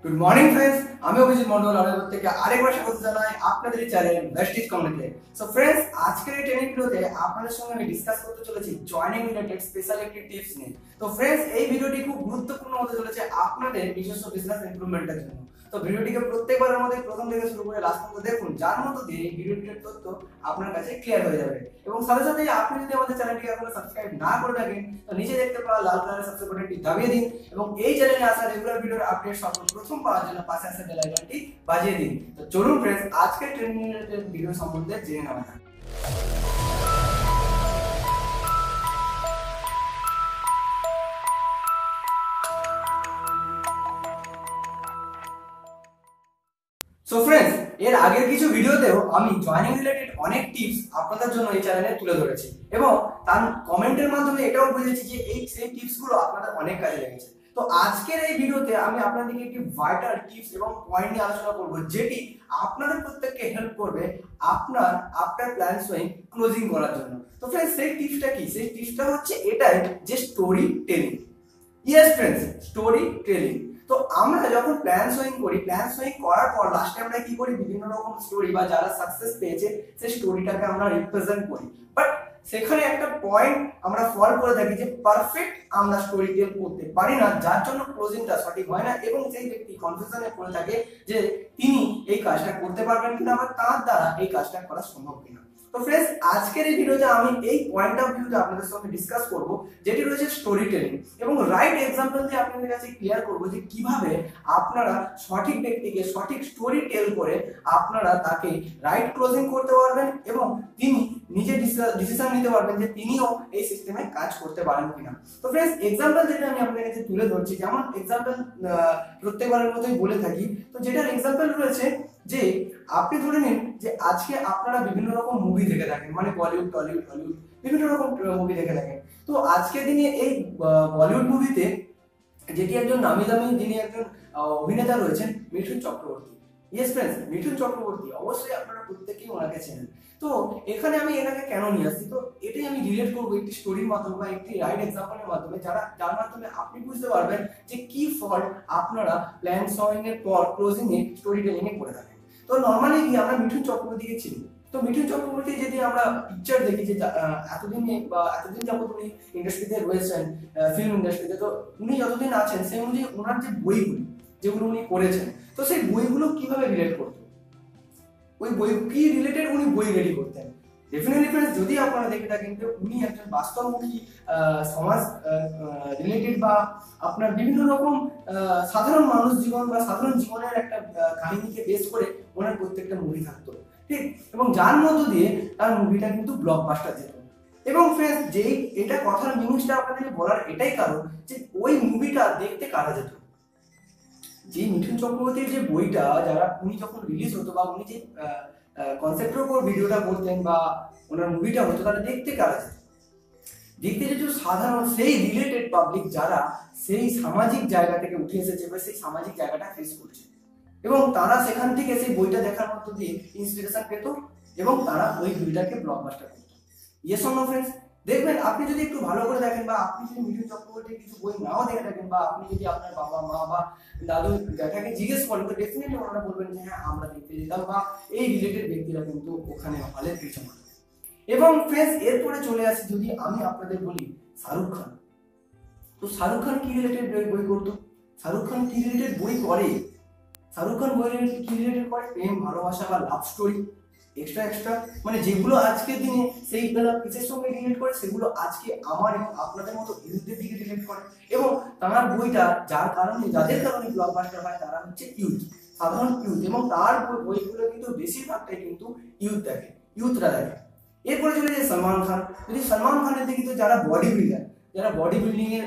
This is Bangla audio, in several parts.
Good morning friends. আমি অভিজিৎ মন্ডল আমাদের থেকে আরেকবার স্বাগত জানাই আপনাদের channel besties community so friends আজকের এই ট্রেনিং ভিডিওতে আপনাদের সঙ্গে আমি ডিসকাস করতে চলেছি জয়েনিং রিলেটেড স্পেশাল একটি টিপস নিয়ে। তো ফ্রেন্ডস এই ভিডিওটি খুব গুরুত্বপূর্ণ হতে চলেছে আপনাদের নিজস্ব বিজনেস ইমপ্রুভমেন্টের জন্য। তো ভিডিওটিকে প্রত্যেকবারের মধ্যে প্রথম থেকে শুরু করে লাস্ট পর্যন্ত দেখুন, যার মধ্য দিয়ে এই ভিডিওটির তথ্য আপনার কাছে ক্লিয়ার হয়ে যাবে। এবং সাথে সাথে আপনি যদি আমাদের চ্যানেলটিকে এখনও সাবস্ক্রাইব না করে থাকেন, তো নিচে দেখতে পাওয়া লাল কালারের সাবস্ক্রাইব বাটনটি দাবিয়ে দিন। এবং এই চ্যানেলে আসা রেগুলার ভিডিওর আপডেট সর্ব প্রথম পাওয়ার জন্য পাশে আসা বেল আইকনটি বাজিয়ে দিন তো চলুন ট্রেনিং রিলেটেড ভিডিও সম্বন্ধে জেনে নেওয়া যাক সো ফ্রেন্ডস এর আগের কিছু ভিডিওতেও আমি জয়েনিং রিলেটেড অনেক টিপস আপনাদের জন্য এই চ্যানেলে তুলে ধরেছি। এবং তার কমেন্টের মাধ্যমে এটাও বুঝেছি যে এই সেই টিপসগুলো আপনাদের অনেক কাজে লেগেছে। তো আজকের এই ভিডিওতে আমি আপনাদেরকে একটি ভাইটাল টিপস এবং পয়েন্ট নিয়ে আলোচনা করব, যেটি আপনাদের প্রত্যেককে হেল্প করবে আপনার আফটার প্ল্যান সোয়িং ক্লোজিং করার জন্য। তো ফ্রেন্ডস সেই টিপসটা কি? সেই টিপসটা হচ্ছে এটাই যে story telling yes friends story telling তো আমরা যখন প্ল্যান সোয়িং করি প্ল্যান সোয়িং করার পর লাস্টে আমরা কি করি? বিভিন্ন রকম স্টোরি বা যারা সাকসেস পেয়েছে, সেই স্টোরিটাকে আমরা রিপ্রেজেন্ট করি। বাট সেখানে একটা পয়েন্ট আমরা ফল করে থাকি যে পারফেক্ট আমরা স্টোরি টেল করতে পারি না, যার জন্য ক্লোজিংটা সঠিক হয় না এবং সেই ব্যক্তি কনফিউশনে পড়ে থাকে যে তিনি এই কাজটা করতে পারবেন কিনা বা তার দ্বারা এই কাজটা করা সম্ভব কিনা। তো ফ্রেন্ডস আজকের এই ভিডিওতে আমি এই পয়েন্ট অফ ভিউতে আপনাদের সঙ্গে ডিসকাস করব, যেটি রয়েছে স্টোরি টেলিং এবং রাইট এক্সাম্পল দিয়ে আপনাদের কাছে ক্লিয়ার করব যে কীভাবে আপনারা সঠিক ব্যক্তিকে সঠিক স্টোরি টেল করে আপনারা তাকে রাইট ক্লোজিং করতে পারবেন এবং তিনি নিজে ডিসিশন নিতে পারবেন যে তিনিও এই সিস্টেমে কাজ করতে পারেন কিনা। তো ফ্রেন্ডস এক্সাম্পল যেটা আমি আপনাদের কাছে তুলে ধরছি, যেমন এক্সাম্পল প্রত্যেকবারের মতোই বলে থাকি, তো যেটার এক্সাম্পল রয়েছে যে, আপনি ধরে নিন যে আজকে আপনারা বিভিন্ন রকম মুভি দেখে থাকেন মানে বলিউড টলিউড হলিউড বিভিন্ন রকম মুভি দেখে থাকেন। তো আজকের দিনে এই বলিউড মুভিতে যেটি একজন নামি দামি যিনি একজন অভিনেতা রয়েছেন, মিঠুন চক্রবর্তী। ইয়েস ফ্রেন্ডস মিঠুন চক্রবর্তী, অবশ্যই আপনারা প্রত্যেকেই ওনাকে চেনেন। তো এখানে আমি এনাকে কেন নিয়ে আসছি? তো এটাই আমি রিলেট করব একটি স্টোরির মাধ্যমে বা একটি রাইট এক্সাম্পলের মাধ্যমে, যারা যার মাধ্যমে আপনি বুঝতে পারবেন যে কি ফল্ট আপনারা প্ল্যান সয়িং এর পর ক্লোজিং এ স্টোরি টেলিং এ করে থাকেন। তো নর্মালি কি আমরা মিঠুন চক্রবর্তীকে চিনি? তো মিঠুন চক্রবর্তী যদি আমরা পিকচার দেখি যে এতদিন বা এতদিন যাবত উনি ইন্ডাস্ট্রিতে রয়েছেন ফিল্ম ইন্ডাস্ট্রিতে তো উনি যতদিন আছেন, সেই অনুযায়ী ওনার যে বইগুলি যেগুলো উনি করেছেন। তো সেই বইগুলো কীভাবে রিলেট করতেন? ওই বই কি রিলেটেড উনি বই রেডি করতেন। ডেফিনেটলি ফ্রেন্ডস যদি আপনারা দেখে থাকেন যে উনি একজন বাস্তবমুখী সমাজ রিলেটেড বা আপনার বিভিন্ন রকম সাধারণ মানুষ জীবন বা সাধারণ জীবনের একটা কাহিনীকে বেস করে ওনার প্রত্যেকটা মুভি থাকতো। ঠিক? এবং যার মধ্য দিয়ে তার মুভিটা কিন্তু ব্লকবাস্টার যেত। এবং ফ্রেন্ডস যেই, এটা কথার মিনিংসটা আপনাদেরকে বলার এটাই কারণ যে ওই মুভিটা দেখতে কারা যেত? যে মিঠুন চক্রবর্তীর যে বইটা, যারা উনি যখন রিলিজ হতো বা উনি যে কনসেপ্টের উপর ভিডিওটা করতেন বা ওনার মুভিটা হতো, তারা দেখতে কারা যেত? দেখতে যেত সাধারণ সেই রিলেটেড পাবলিক যারা সেই সামাজিক জায়গা থেকে উঠে এসেছে বা সেই সামাজিক জায়গাটা ফেস করছে। এবং তারা সেখান থেকে সেই বইটা দেখার মধ্য দিয়ে ইন্সপিরেশন পেত এবং তারা ওই বইটাকে ব্লকবাস্টার করত। ইয়েস অন ফ্রেন্ডস দেখবেন, আপনি যদি একটু ভালো করে দেখেন বা আপনি যদি মিঠুন চক্রবর্তীর কিছু বই নাও দেখে থাকেন বা আপনি যদি আপনার বাবা, মা বা দাদু জ্যাঠাকে জিজ্ঞেস করেন, তো ডেফিনেটলি ওনারা বলবেন যে হ্যাঁ আমরা দেখতে যেতাম বা এই রিলেটেড ব্যক্তিরা কিন্তু ওখানে হলের পিছনে এবং ফ্রেন্ডস এরপরে চলে আসি যদি আমি আপনাদের বলি, শাহরুখ খান। তো শাহরুখ খান কি রিলেটেড বই করতো? শাহরুখ খান কি রিলেটেড বই করে? শাহরুখ খান বই কি রিলেটেড করে? প্রেম, ভালোবাসা বা লাভ স্টোরি এক্সট্রা এক্সট্রা মানে যেগুলো আজকের দিনে সেই কিসের সঙ্গে রিলেট করে, সেগুলো আজকে আমার এবং আপনাদের মতো ইউথদের দিকে রিলেট করে। এবং তার বইটা, যার কারণে, যাদের কারণে ব্লকবাস্টার হয়, তারা হচ্ছে ইউথ সাধারণ ইউথ এবং তার বইগুলো কিন্তু বেশিরভাগটাই কিন্তু ইউথ দেখে ইউথরা দেখে। এরপরে চলে যায় সলমান খান। যদি সলমান খানের দেখি তো যারা বডি বিল্ডার যারা বডি বিল্ডিং এর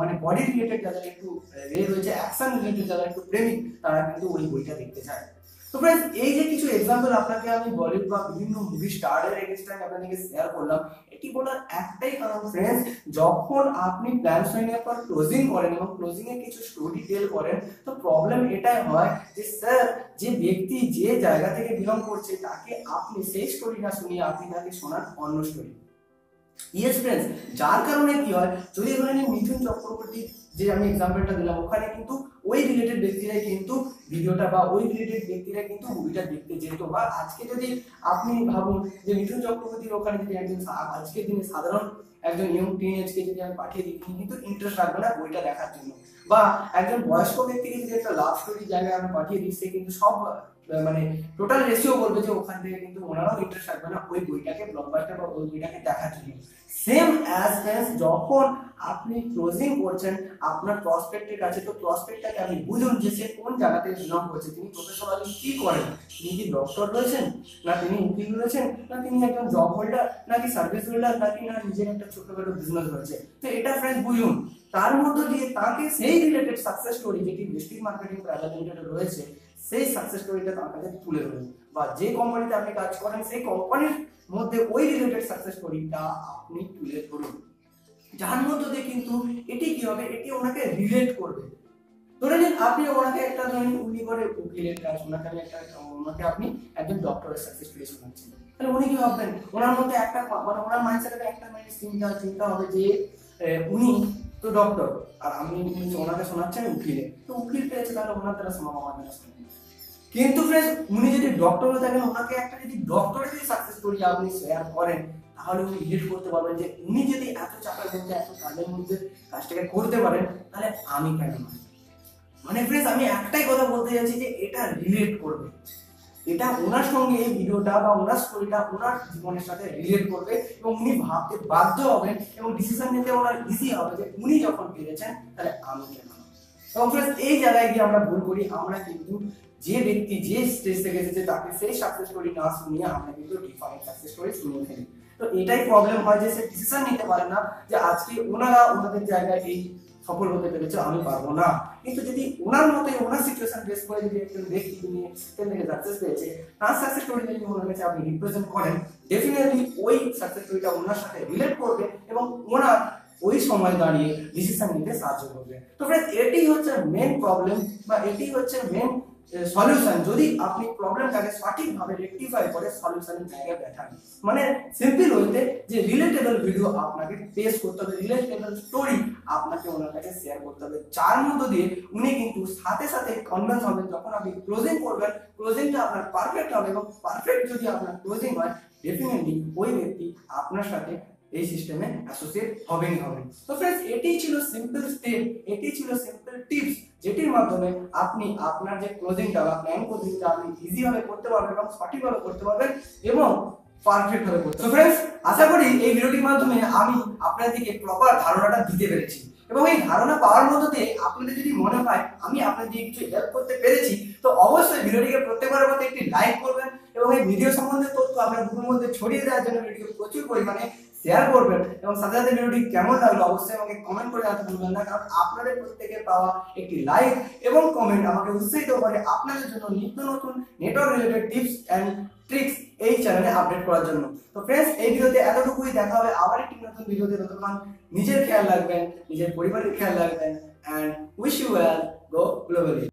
মানে বডি রিলেটেড যাদের একটু রে রয়েছে অ্যাকশন রিলেটেড যারা একটু প্রেমিক, তারা কিন্তু ওই বইটা দেখতে চায়। তো ফ্রেন্ডস এই যে কিছু এক্সাম্পল আপনাকে আমি বলিউড বা বিভিন্ন মুভি স্টারের এগেনস্ট আমি আপনাদেরকে শেয়ার করলাম, এটি বলার একটাই কারণ ফ্রেন্ডস যখন আপনি প্ল্যান সোয়িং এর পর ক্লোজিং করেন এবং ক্লোজিং এর কিছু স্টোরি টেল করেন, তো প্রবলেম এটাই হয় যে স্যার যে ব্যক্তি যে জায়গা থেকে বিলং করছে, তাকে আপনি সেই স্টোরি না শুনিয়ে আপনি তাকে শোনান অন্য স্টোরি ইয়েস ফ্রেন্ডস যার কারণে কি হয়, যদি ধরে নিন মিথুন চক্রবর্তী যে আমি এক্সাম্পলটা দিলাম, ওখানে কিন্তু ওই রিলেটেড ব্যক্তিরাই কিন্তু ভিডিওটা বা ওই রিলেটেড ব্যক্তিরা কিন্তু মুভিটা দেখতে যেত বা আজকে যদি আপনি ভাবুন যে মিঠুন চক্রবর্তীর ওখানে যদি একজন আজকের দিনে সাধারণ একজন ইয়ং টিনেজকে যদি আমি পাঠিয়ে দিই, তিনি কিন্তু ইন্টারেস্ট রাখবে না বইটা দেখার জন্য। বা একজন বয়স্ক ব্যক্তিকে যদি একটা লাভ স্টোরি জায়গায় আমরা পাঠিয়ে দিই, সে কিন্তু সব মানে টোটাল রেশিও বলবে যে ওখান থেকে কিন্তু ওনারাও ইন্টারেস্ট রাখবে না, ওই বইটাকে ব্লকবাস্টার বা ওই বইটাকে দেখার জন্য। সেম অ্যাজ ফ্রেন্ডস যখন আপনি ক্লোজিং করছেন, আপনার প্রসপেক্টের কাছে, তো প্রসপেক্টটাকে আপনি বুঝুন যে সে কোন জায়গাতে বিলং করছে। তিনি প্রফেশনালি কি করেন? তিনি কি ডক্টর রয়েছেন? না তিনি উকিল রয়েছেন? না তিনি একজন জব হোল্ডার নাকি সার্ভিস হোল্ডার নাকি না নিজের একটা ছোটখাটো বিজনেস রয়েছে? তো এটা ফ্রেন্ডস বুঝুন। তার মধ্যে দিয়ে তাকে সেই রিলেটেড সাকসেস স্টোরি যেটি ডিস্ট্রিক্ট মার্কেটিং প্রাইভেট লিমিটেড রয়েছে সেই সাকসেস স্টোরিটা তার কাছে তুলে ধরুন। বা যে কোম্পানিতে আপনি কাজ করেন, সেই কোম্পানির মধ্যে ওই রিলেটেড সাকসেস স্টোরিটা আপনি তুলে ধরুন। যার মধ্য দিয়ে কিন্তু এটি কি হবে? এটি ওনাকে রিলেট করবে। ধরে নিন আপনি ওনাকে একটা ধরেন উনি করে উকিলের কাজ, ওনাকে আমি একটা, ওনাকে আপনি একজন ডক্টরের সাকসেস স্টোরি শোনাচ্ছেন। তাহলে উনি কি ভাববেন? ওনার মধ্যে একটা মানে ওনার মাইন্ডসেটে একটা মানে চিন্তা চিন্তা হবে যে উনি তো ডক্টর আর আমি ওনাকে শোনাচ্ছেন উকিলে। তো উকিল পেয়েছে, তাহলে ওনার দ্বারা দ্বারা শোনাবো কিন্তু ফ্রেন্ড উনি যদি ডক্টর হয়ে থাকেন, ওনাকে একটা যদি ডক্টর যদি সাকসেস স্টোরি আপনি শেয়ার করেন, তাহলে উনি রিলেট করতে পারবেন যে উনি যদি এত চাপের মধ্যে এত কাজের মধ্যে কাজটাকে করতে পারেন, তাহলে আমি কেন মানে ফ্রেন্ডস আমি একটাই কথা বলতে যাচ্ছি যে এটা রিলেট করবে। এটা ওনার সঙ্গে এই ভিডিওটা বা ওনার স্টোরিটা ওনার জীবনের সাথে রিলেট করবে এবং উনি ভাবতে বাধ্য হবেন এবং ডিসিশন নিতে ওনার ইজি হবে যে উনি যখন পেরেছেন, তাহলে আমি কেন? এবং ফ্রেন্ডস এই জায়গায় গিয়ে আমরা ভুল করি, আমরা কিন্তু যে ব্যক্তি যে স্টেজ থেকে এসেছে, তাকে সেই সাকসেস স্টোরি না শুনিয়ে আমরা কিন্তু ডিফারেন্ট সাকসেস স্টোরি শুনিয়ে ফেলি। তো এটাই প্রবলেম হয় যে সে ডিসিশন নিতে পারে না যে আজকে ওনারা ওনাদের জায়গায় এই সফল হতে পেরেছে, আমি পারব না। কিন্তু যদি ওনার মতে ওনার সিচুয়েশন বেস করে যদি একজন ব্যক্তি তিনি সেখান থেকে সাকসেস পেয়েছে, তার সাকসেস স্টোরি যদি ওনার কাছে আপনি রিপ্রেজেন্ট করেন ডেফিনেটলি ওই সাকসেস স্টোরিটা ওনার সাথে রিলেট করবে এবং ওনার ওই সময় দাঁড়িয়ে ডিসিশন নিতে সাহায্য করবে। তো ফ্রেন্ড এটি হচ্ছে মেন প্রবলেম বা এটি হচ্ছে মেন সলিউশন যদি আপনি প্রবলেমটাকে সঠিকভাবে রেকটিফাই করে সলিউশনের জায়গায় দেখান। মানে সিম্পল হইতে যে রিলেটেবল ভিডিও আপনাকে পেশ করতে হবে রিলেটেবল স্টোরি আপনাকে ওনার কাছে শেয়ার করতে হবে। যার মধ্য দিয়ে উনি কিন্তু সাথে সাথে কনভিন্স হবেন যখন আপনি ক্লোজিং করবেন ক্লোজিংটা আপনার পারফেক্ট হবে এবং পারফেক্ট যদি আপনার ক্লোজিং হয় ডেফিনেটলি ওই ব্যক্তি আপনার সাথে এই সিস্টেমে অ্যাসোসিয়েট হবেনই হবেন তো ফ্রেন্ডস এটি ছিল সিম্পল স্টেপ এটি ছিল সিম্পল টিপস যেটির মাধ্যমে আপনি আপনার যে ক্লোজিংটা বা প্ল্যান ক্লোজিংটা আপনি ইজিভাবে করতে পারবেন এবং সঠিকভাবে করতে পারবেন এবং পারফেক্ট ভাবে করতে তো ফ্রেন্ডস আশা করি এই ভিডিওটির মাধ্যমে আমি আপনাদেরকে প্রপার ধারণাটা দিতে পেরেছি। এবং এই ধারণা পাওয়ার মধ্য দিয়ে আপনাদের যদি মনে হয় আমি আপনাদের কিছু হেল্প করতে পেরেছি, তো অবশ্যই ভিডিওটিকে প্রত্যেকবারের মতো একটি লাইক করবেন এবং এই ভিডিও সম্বন্ধে তথ্য আপনার গ্রুপের মধ্যে ছড়িয়ে দেওয়ার জন্য ভিডিও প্রচুর পরিমাণে শেয়ার করবেন এবং সাথে সাথে ভিডিওটি কেমন লাগল অবশ্যই আমাকে কমেন্ট করে জানাতে ভুলবেন না, কারণ আপনাদের প্রত্যেকের পাওয়া একটি লাইক এবং কমেন্ট আমাকে উৎসাহিত করে আপনাদের জন্য নিত্য নতুন network related tips and tricks এই চ্যানেলে আপডেট করার জন্য। তো ফ্রেন্ডস এই ভিডিওতে এতটুকুই, দেখা হবে আবার একটি নতুন ভিডিওতে। ততক্ষণ নিজের খেয়াল রাখবেন, নিজের পরিবারের খেয়াল রাখবেন and wish you well go globally